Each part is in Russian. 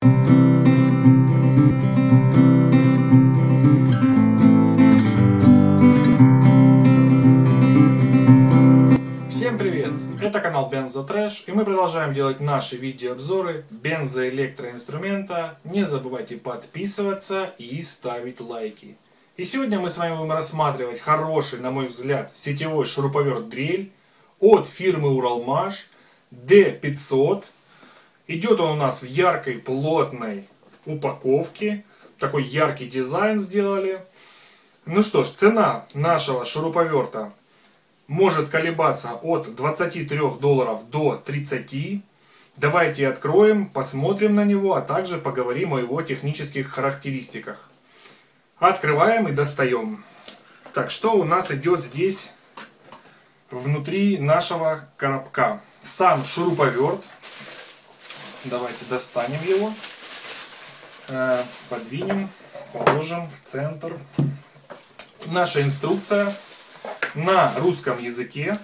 Всем привет! Это канал Бензо Трэш и мы продолжаем делать наши видеообзоры бензоэлектроинструмента. Не забывайте подписываться и ставить лайки. И сегодня мы с вами будем рассматривать хороший, на мой взгляд, сетевой шуруповерт дрель от фирмы Уралмаш D500. Идет он у нас в яркой, плотной упаковке. Такой яркий дизайн сделали. Ну что ж, цена нашего шуруповерта может колебаться от 23 долларов до 30. Давайте откроем, посмотрим на него, а также поговорим о его технических характеристиках. Открываем и достаем. Так, что у нас идет здесь внутри нашего коробка? Сам шуруповерт. Давайте достанем его. Э, подвинем, положим в центр. Наша инструкция на русском языке.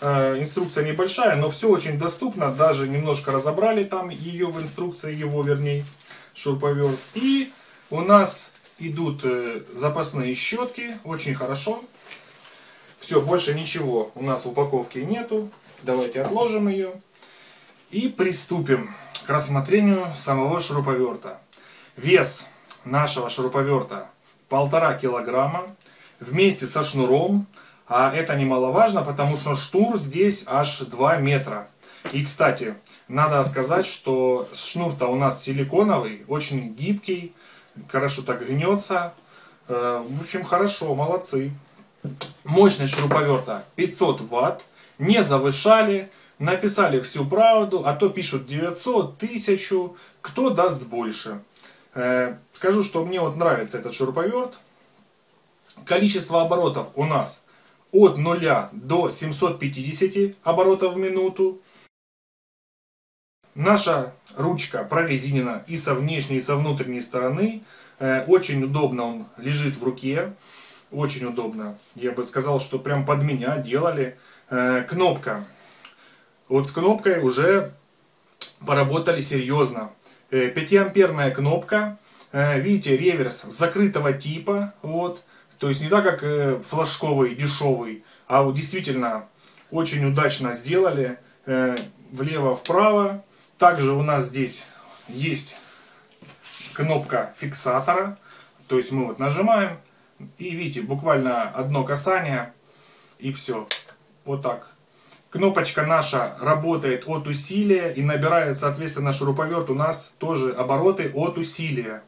Э, инструкция небольшая, но все очень доступно. Даже немножко разобрали там ее в инструкции, его вернее, шуруповерт. И у нас идут э, запасные щетки, очень хорошо. Все, больше ничего у нас в упаковке нету. Давайте отложим ее. И приступим к рассмотрению самого шуруповерта. Вес нашего шуруповерта полтора килограмма вместе со шнуром а это немаловажно, потому что шнур здесь аж 2 метра. И, кстати, надо сказать, что шнур-то у нас силиконовый, очень гибкий, хорошо так гнется. Э, в общем, хорошо, молодцы. Мощность шуруповерта 500 ватт, не завышали, написали всю правду, а то пишут 900, 1000, кто даст больше. Э, скажу, что мне вот нравится этот шуруповерт. Количество оборотов у нас от 0 до 750 оборотов в минуту. Наша ручка прорезинена и со внешней, и со внутренней стороны. Э, очень удобно он лежит в руке. Очень удобно. Я бы сказал, что прям под меня делали. Э, кнопка. Вот с кнопкой уже поработали серьезно. 5-амперная э, кнопка. Видите, реверс закрытого типа. Вот. То есть не так, как э, флажковый, дешевый, а вот действительно очень удачно сделали. Э, Влево-вправо. Также у нас здесь есть кнопка фиксатора. То есть мы вот нажимаем и видите, буквально одно касание и все. Вот так. Кнопочка наша работает от усилия и набирает, соответственно, шуруповерт у нас тоже обороты от усилия.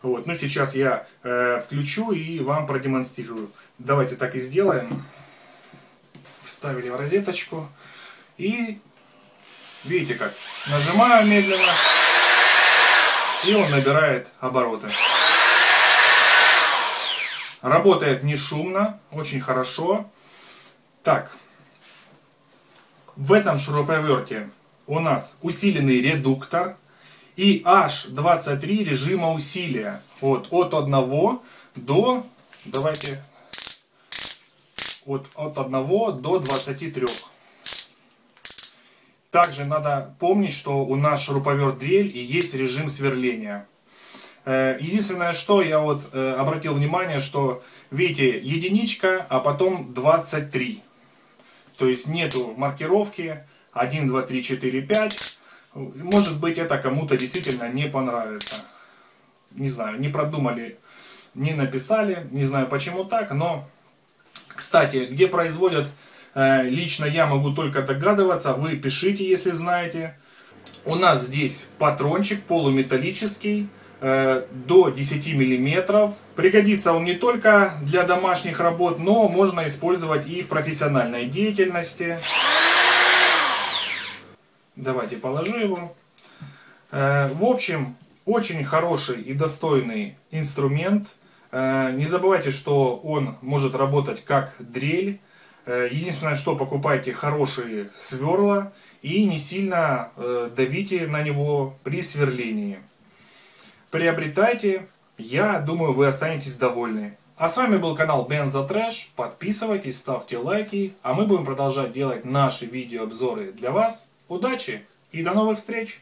Вот. Ну, сейчас я э, включу и вам продемонстрирую. Давайте так и сделаем. Вставили в розеточку. И видите как. Нажимаю медленно. И он набирает обороты. Работает не шумно, очень хорошо. Так, в этом шуруповерте у нас усиленный редуктор и аж 23 режима усилия. Вот, от 1 до, давайте, от, от 1 до 23. Также надо помнить, что у нас шуруповерт дрель и есть режим сверления. Э, единственное, что я вот э, обратил внимание, что видите, единичка, а потом 23. То есть нету маркировки 1, 2, 3, 4, 5. Может быть, это кому-то действительно не понравится. Не знаю, не продумали, не написали, не знаю почему так, но, кстати, где производят, э, лично я могу только догадываться, вы пишите, если знаете. У нас здесь патрончик полуметаллический, до 10 миллиметров. Пригодится он не только для домашних работ, но можно использовать и в профессиональной деятельности. Давайте положу его. Э, в общем, очень хороший и достойный инструмент. Э, не забывайте, что он может работать как дрель. Э, единственное, что покупайте хорошие сверла и не сильно давите на него при сверлении. Приобретайте, я думаю, вы останетесь довольны. А с вами был канал Benzo Trash. Подписывайтесь, ставьте лайки, а мы будем продолжать делать наши видеообзоры для вас. Удачи и до новых встреч!